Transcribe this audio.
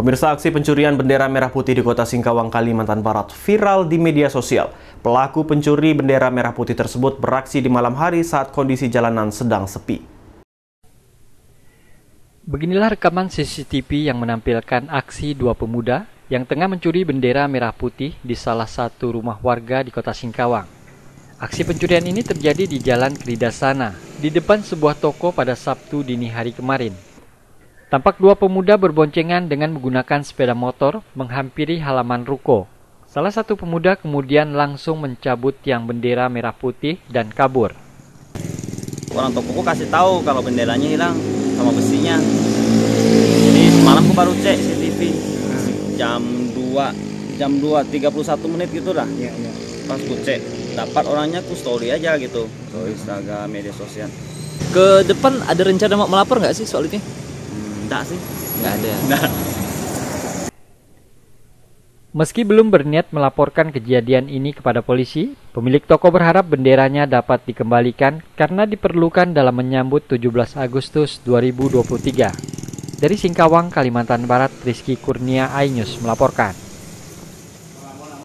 Pemirsa aksi pencurian bendera merah putih di kota Singkawang, Kalimantan Barat viral di media sosial. Pelaku pencuri bendera merah putih tersebut beraksi di malam hari saat kondisi jalanan sedang sepi. Beginilah rekaman CCTV yang menampilkan aksi dua pemuda yang tengah mencuri bendera merah putih di salah satu rumah warga di kota Singkawang. Aksi pencurian ini terjadi di Jalan Kridasana, di depan sebuah toko pada Sabtu dini hari kemarin. Tampak dua pemuda berboncengan dengan menggunakan sepeda motor menghampiri halaman ruko. Salah satu pemuda kemudian langsung mencabut tiang bendera merah putih dan kabur. Orang tokoku kasih tahu kalau benderanya hilang sama besinya. Jadi semalam aku baru cek CCTV jam 2 jam 2 31 menit gitu dah. Iya, iya. Pas ku cek dapat orangnya ku story aja gitu ke Instagram media sosial. Ke depan ada rencana mau melapor nggak sih soal ini? Enggak sih. Enggak ada. Nah. Meski belum berniat melaporkan kejadian ini kepada polisi, pemilik toko berharap benderanya dapat dikembalikan karena diperlukan dalam menyambut 17 Agustus 2023. Dari Singkawang, Kalimantan Barat, Rizky Kurnia, iNews melaporkan.